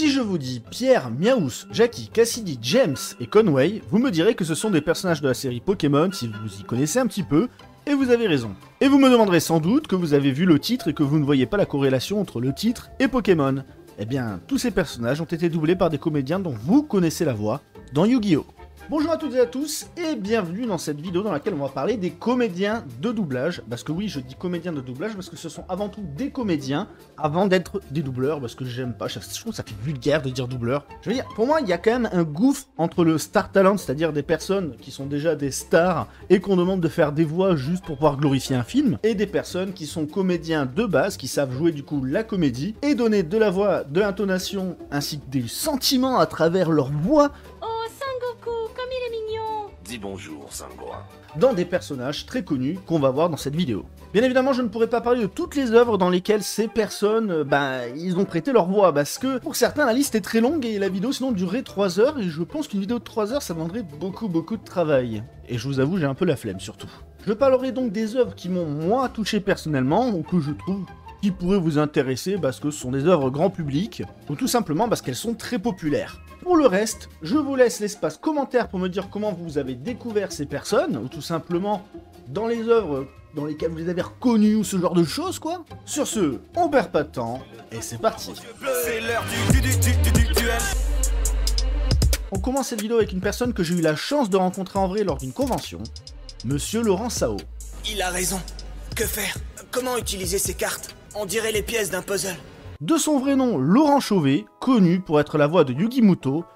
Si je vous dis Pierre, Miaous, Jackie, Cassidy, James et Conway, vous me direz que ce sont des personnages de la série Pokémon si vous y connaissez un petit peu, et vous avez raison. Et vous me demanderez sans doute que vous avez vu le titre et que vous ne voyez pas la corrélation entre le titre et Pokémon. Eh bien, tous ces personnages ont été doublés par des comédiens dont vous connaissez la voix dans Yu-Gi-Oh! Bonjour à toutes et à tous et bienvenue dans cette vidéo dans laquelle on va parler des comédiens de doublage. Parce que oui, je dis comédiens de doublage parce que ce sont avant tout des comédiens avant d'être des doubleurs parce que j'aime pas, je trouve que ça fait vulgaire de dire doubleur. Je veux dire, pour moi, il y a quand même un gouffre entre le star talent, c'est-à-dire des personnes qui sont déjà des stars et qu'on demande de faire des voix juste pour pouvoir glorifier un film, et des personnes qui sont comédiens de base, qui savent jouer du coup la comédie et donner de la voix, de l'intonation ainsi que des sentiments à travers leur voix Dis bonjour, Sangua. Dans des personnages très connus qu'on va voir dans cette vidéo. Bien évidemment, je ne pourrais pas parler de toutes les œuvres dans lesquelles ces personnes, euh, ben, ils ont prêté leur voix, parce que pour certains, la liste est très longue et la vidéo sinon durerait 3 heures, et je pense qu'une vidéo de 3 heures, ça demanderait beaucoup, beaucoup de travail. Et je vous avoue, j'ai un peu la flemme surtout. Je parlerai donc des œuvres qui m'ont moi touché personnellement, ou que je trouve qui pourraient vous intéresser parce que ce sont des œuvres grand public, ou tout simplement parce qu'elles sont très populaires. Pour le reste, je vous laisse l'espace commentaire pour me dire comment vous avez découvert ces personnes, ou tout simplement dans les œuvres dans lesquelles vous les avez reconnues ou ce genre de choses, quoi. Sur ce, on perd pas de temps, et c'est parti. On commence cette vidéo avec une personne que j'ai eu la chance de rencontrer en vrai lors d'une convention, Monsieur Laurent Sao. Il a raison. Que faire? Comment utiliser ces cartes? On dirait les pièces d'un puzzle. De son vrai nom, Laurent Chauvet, connu pour être la voix de Yugi Muto,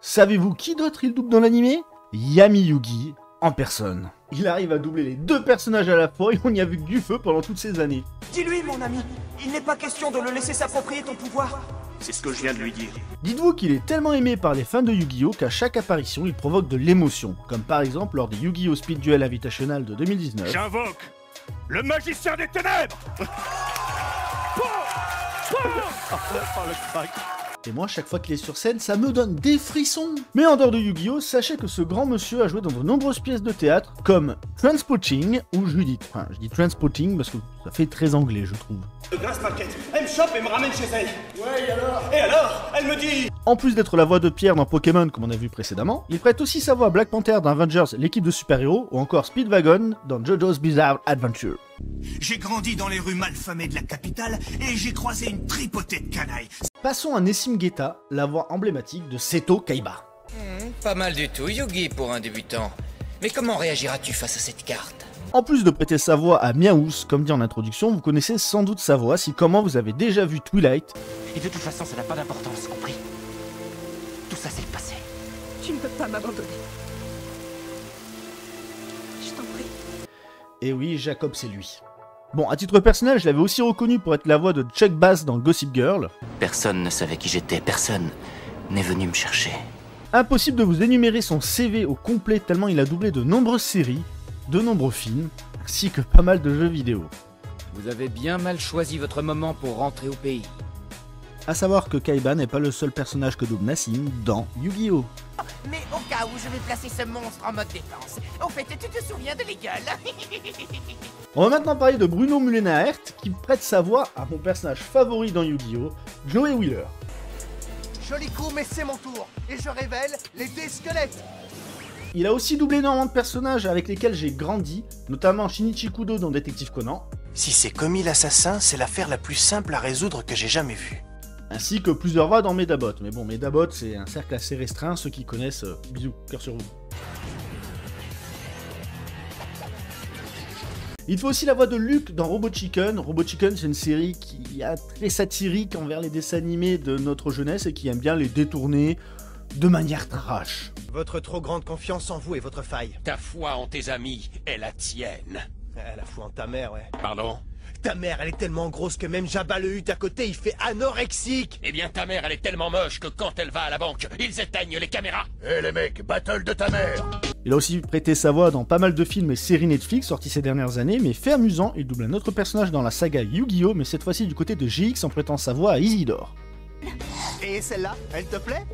savez-vous qui d'autre il double dans l'animé? Yami Yugi, en personne. Il arrive à doubler les deux personnages à la fois et on y a vu du feu pendant toutes ces années. Dis-lui, mon ami, il n'est pas question de le laisser s'approprier ton pouvoir. C'est ce que je viens de lui dire. Dites-vous qu'il est tellement aimé par les fans de Yu-Gi-Oh qu'à chaque apparition, il provoque de l'émotion, comme par exemple lors des Yu-Gi-Oh Speed Duel Invitational de 2019. J'invoque le magicien des ténèbres Et moi, chaque fois qu'il est sur scène, ça me donne des frissons. Mais en dehors de Yu-Gi-Oh, sachez que ce grand monsieur a joué dans de nombreuses pièces de théâtre, comme Transporting ou Judith. Enfin, je dis Transporting parce que ça fait très anglais, je trouve. Grâce Marquette, elle me chope et me ramène chez elle. Ouais, et alors? Et alors? Elle me dit En plus d'être la voix de Pierre dans Pokémon, comme on a vu précédemment, il prête aussi sa voix à Black Panther dans Avengers, l'équipe de super-héros, ou encore Speedwagon dans JoJo's Bizarre Adventure. J'ai grandi dans les rues malfamées de la capitale et j'ai croisé une tripotée de canailles. Passons à Nessim Geta, la voix emblématique de Seto Kaiba. Hmm, pas mal du tout, Yugi, pour un débutant. Mais comment réagiras-tu face à cette carte? En plus de prêter sa voix à Miaous, comme dit en introduction, vous connaissez sans doute sa voix si comment vous avez déjà vu Twilight. Et de toute façon, ça n'a pas d'importance, compris? Ça, c'est le passé. Tu ne peux pas m'abandonner. Je t'en prie. Et oui, Jacob, c'est lui. Bon, à titre personnel, je l'avais aussi reconnu pour être la voix de Chuck Bass dans Gossip Girl. Personne ne savait qui j'étais, personne n'est venu me chercher. Impossible de vous énumérer son CV au complet tellement il a doublé de nombreuses séries, de nombreux films, ainsi que pas mal de jeux vidéo. Vous avez bien mal choisi votre moment pour rentrer au pays. A savoir que Kaiba n'est pas le seul personnage que double Nassim dans Yu-Gi-Oh! Mais au cas où je vais placer ce monstre en mode défense, au fait, tu te souviens de l'école On va maintenant parler de Bruno Mulenaert, qui prête sa voix à mon personnage favori dans Yu-Gi-Oh! Joey Wheeler. Joli coup, mais c'est mon tour, et je révèle les dés squelettes il a aussi doublé énormément de personnages avec lesquels j'ai grandi, notamment Shinichi Kudo dans Détective Conan. Si c'est commis l'assassin, c'est l'affaire la plus simple à résoudre que j'ai jamais vue. Ainsi que plusieurs voix dans Medabot. Mais bon, Medabot, c'est un cercle assez restreint, ceux qui connaissent, euh, bisous, cœur sur vous. Il faut aussi la voix de Luke dans Robot Chicken. Robot Chicken, c'est une série qui est très satirique envers les dessins animés de notre jeunesse et qui aime bien les détourner de manière trash. Votre trop grande confiance en vous et votre faille. Ta foi en tes amis est la tienne. Ah, la foi en ta mère, ouais. Pardon? Ta mère, elle est tellement grosse que même Jabba le Hutt à côté, il fait anorexique Eh bien, ta mère, elle est tellement moche que quand elle va à la banque, ils éteignent les caméras Eh les mecs, battle de ta mère Il a aussi prêté sa voix dans pas mal de films et séries Netflix sortis ces dernières années, mais fait amusant, il double un autre personnage dans la saga Yu-Gi-Oh! mais cette fois-ci du côté de GX en prêtant sa voix à Isidore. Et celle-là, elle te plaît?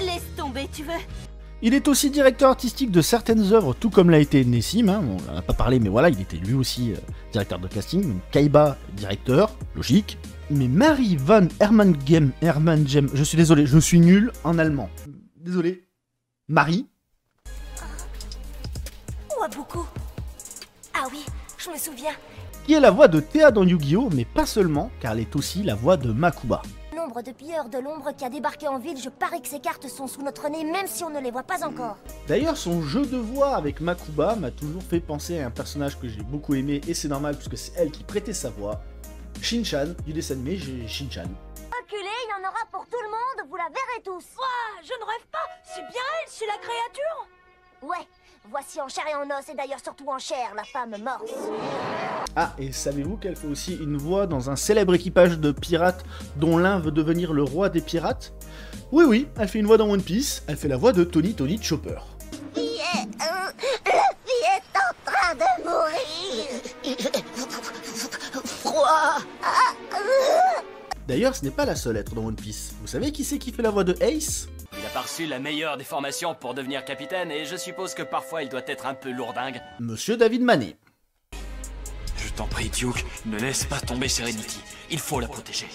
Laisse tomber, tu veux il est aussi directeur artistique de certaines œuvres, tout comme l'a été Nessim. Hein. on n'en a pas parlé, mais voilà, il était lui aussi euh, directeur de casting. Kaiba, directeur, logique. Mais Marie von Hermangem, Hermangem, je suis désolé, je suis nul en allemand. Désolé. Marie, beaucoup. Ah oui, je me souviens. qui est la voix de Théa dans Yu-Gi-Oh, mais pas seulement, car elle est aussi la voix de Makuba. Nombre de pilleurs de l'ombre qui a débarqué en ville, je parie que ces cartes sont sous notre nez même si on ne les voit pas encore. D'ailleurs, son jeu de voix avec Makuba m'a toujours fait penser à un personnage que j'ai beaucoup aimé, et c'est normal puisque c'est elle qui prêtait sa voix. Shin-Chan, du dessin animé, j'ai Shin-Chan. Reculez, il y en aura pour tout le monde, vous la verrez tous. Ouah, je ne rêve pas, c'est bien elle, c'est la créature Ouais, voici en chair et en os, et d'ailleurs surtout en chair, la femme morse. Ah, et savez-vous qu'elle fait aussi une voix dans un célèbre équipage de pirates dont l'un veut devenir le roi des pirates? Oui, oui, elle fait une voix dans One Piece, elle fait la voix de Tony Tony Chopper. Vie est, euh, la vie est en train de mourir? Froid. D'ailleurs, ce n'est pas la seule être dans One Piece. Vous savez qui c'est qui fait la voix de Ace? Il pas reçu la meilleure des formations pour devenir capitaine et je suppose que parfois il doit être un peu lourdingue. Monsieur David Manet. Je t'en prie, Duke, ne laisse pas tomber Serenity. Il faut la protéger.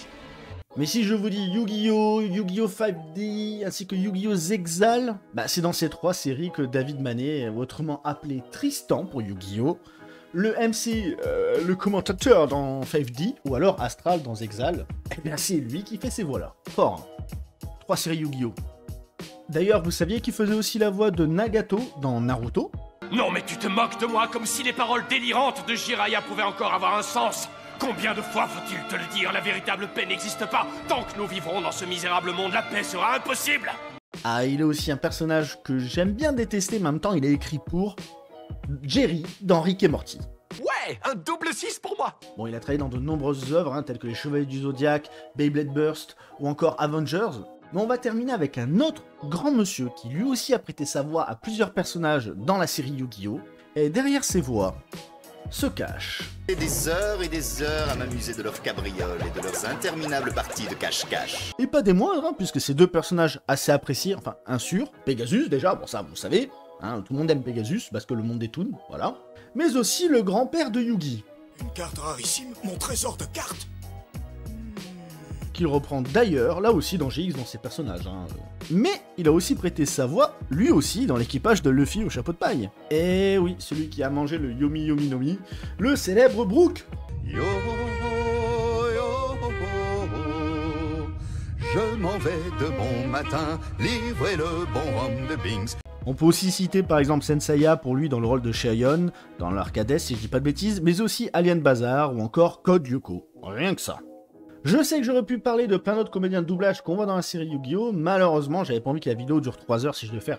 Mais si je vous dis Yu-Gi-Oh!, Yu-Gi-Oh! 5D, ainsi que Yu-Gi-Oh! Zexal, bah c'est dans ces trois séries que David Manet, autrement appelé Tristan pour Yu-Gi-Oh!, le MC, euh, le commentateur dans 5D, ou alors Astral dans Zexal, eh bien c'est lui qui fait ces voix-là. Fort. hein. Trois séries Yu-Gi-Oh! D'ailleurs, vous saviez qu'il faisait aussi la voix de Nagato dans Naruto Non mais tu te moques de moi comme si les paroles délirantes de Jiraya pouvaient encore avoir un sens Combien de fois faut-il te le dire La véritable paix n'existe pas Tant que nous vivrons dans ce misérable monde, la paix sera impossible Ah, il est aussi un personnage que j'aime bien détester, mais en même temps, il est écrit pour Jerry dans Rick et Morty. Ouais, un double 6 pour moi Bon, il a travaillé dans de nombreuses œuvres, hein, telles que Les Chevaliers du Zodiac, Beyblade Burst ou encore Avengers. Mais on va terminer avec un autre grand monsieur qui lui aussi a prêté sa voix à plusieurs personnages dans la série Yu-Gi-Oh! Et derrière ces voix se cache. Et des heures et des heures à m'amuser de leurs cabrioles et de leurs interminables parties de cache-cache. Et pas des moindres, hein, puisque ces deux personnages assez appréciés, enfin un sûr, Pegasus déjà, bon ça vous savez, hein, tout le monde aime Pegasus parce que le monde est toon, voilà. Mais aussi le grand-père de Yugi, Une carte rarissime Mon trésor de cartes qu'il reprend d'ailleurs là aussi dans GX dans ses personnages. hein. Mais il a aussi prêté sa voix, lui aussi, dans l'équipage de Luffy au chapeau de paille. Et oui, celui qui a mangé le Yomi Yomi Nomi, le célèbre Brook. Yo, yo, je m'en vais de bon matin livrer le bon rhum de Bings. On peut aussi citer par exemple Senseiya pour lui dans le rôle de Sheion, dans l'Arcades si je dis pas de bêtises, mais aussi Alien Bazar ou encore Code Lyoko. Rien que ça. Je sais que j'aurais pu parler de plein d'autres comédiens de doublage qu'on voit dans la série Yu-Gi-Oh! Malheureusement, j'avais pas envie que la vidéo dure 3 heures si je devais faire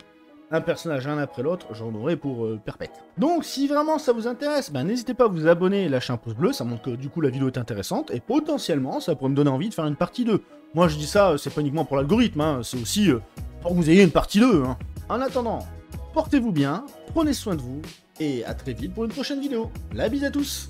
un personnage un après l'autre, j'en aurais pour euh, perpète. Donc si vraiment ça vous intéresse, ben, n'hésitez pas à vous abonner et lâcher un pouce bleu, ça montre que du coup la vidéo est intéressante, et potentiellement ça pourrait me donner envie de faire une partie 2. Moi je dis ça, euh, c'est pas uniquement pour l'algorithme, hein, c'est aussi euh, pour que vous ayez une partie 2. hein. En attendant, portez-vous bien, prenez soin de vous, et à très vite pour une prochaine vidéo. La bise à tous